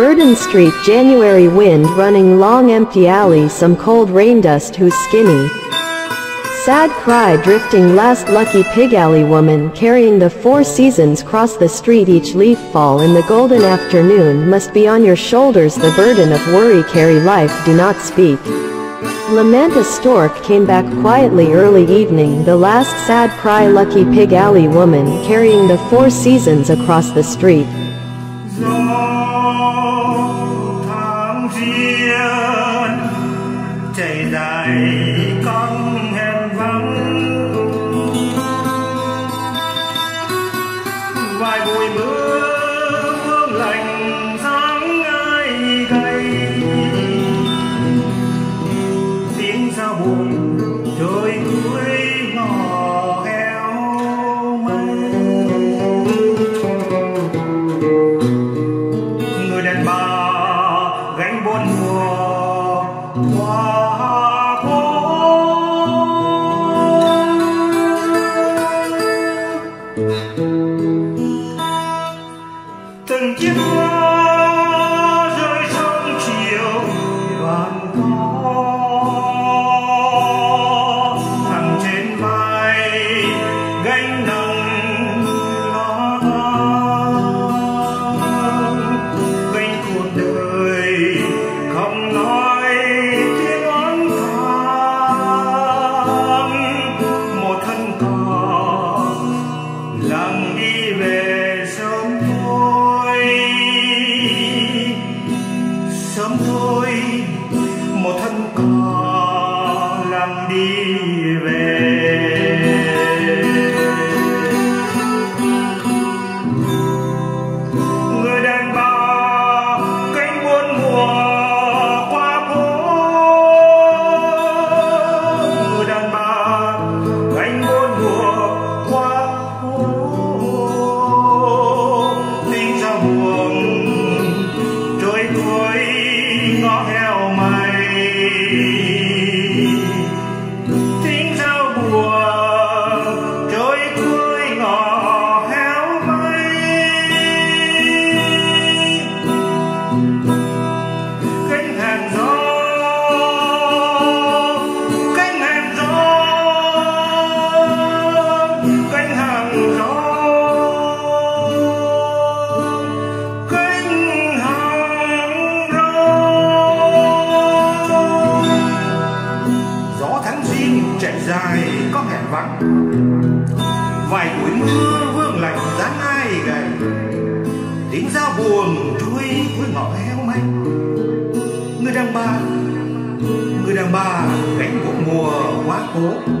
Burden Street January wind running long empty alley some cold rain dust who's skinny. Sad cry drifting last lucky pig alley woman carrying the four seasons cross the street each leaf fall in the golden afternoon must be on your shoulders the burden of worry carry life do not speak. Lament a stork came back quietly early evening the last sad cry lucky pig alley woman carrying the four seasons across the street. Chạy dài con hẹn Yêu. Vài buổi mưa vương lạnh dáng ai gầy tiếng ra buồn trôi với ngõ heo mây người đàn bà, người đàn bà gánh cuộc mùa quá cố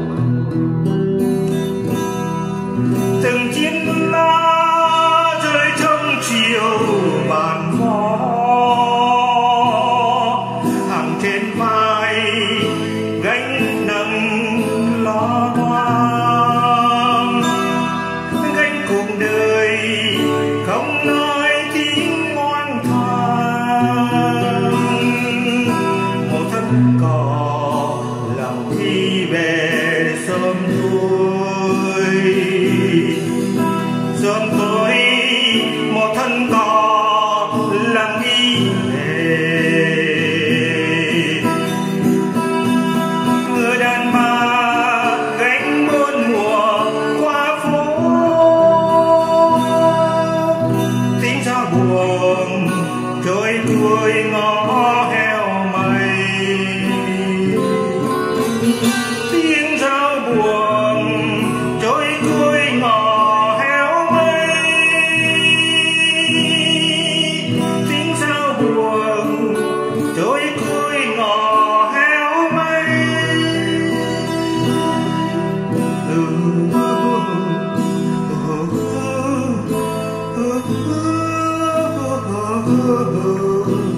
oh.